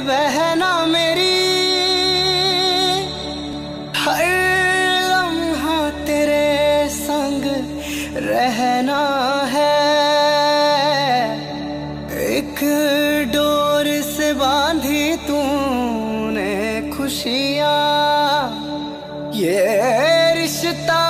बहना मेरी। हर लम्हा तेरे संग रहना है। एक डोर से बांधी तूने खुशियाँ। ये रिश्ता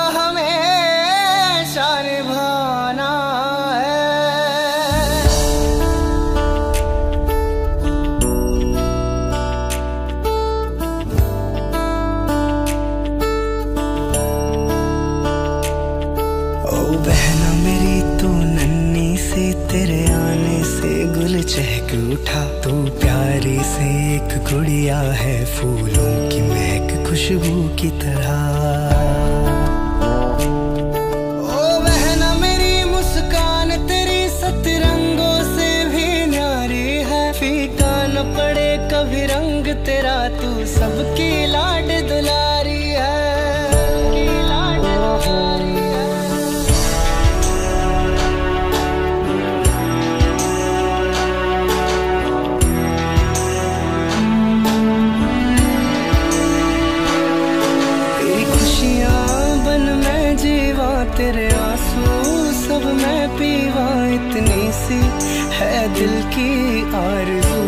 चहक उठा, तू प्यारी से एक गुड़िया है, फूलों की महक खुशबू की तरह। पड़े कभी रंग तेरा, तू सबकी लाड दुलारी पीवा इतनी सी है दिल की आरज़ू।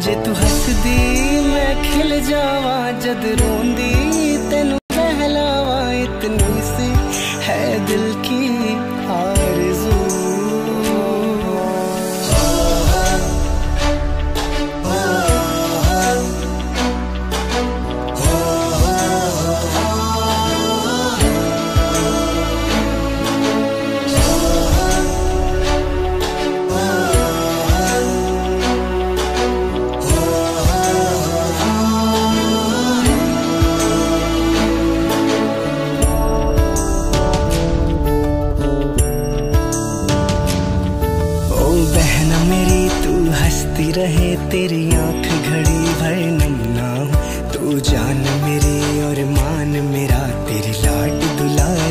जे तू हसदी, मैं खिल जावा, जद रोंदी, तेन बहलावा इतनी सी है दिल की रहे तेरी आँख घड़ी भर नम तू जान मेरी और मान मेरा, तेरी लाड दुलारी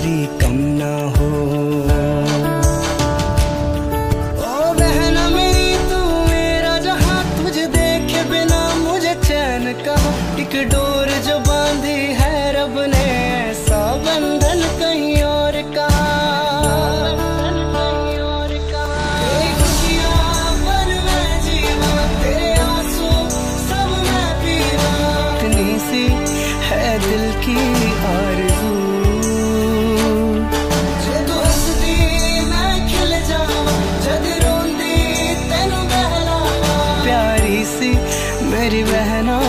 सी है दिल की आरज़ू। प्यारी सी मेरी बहना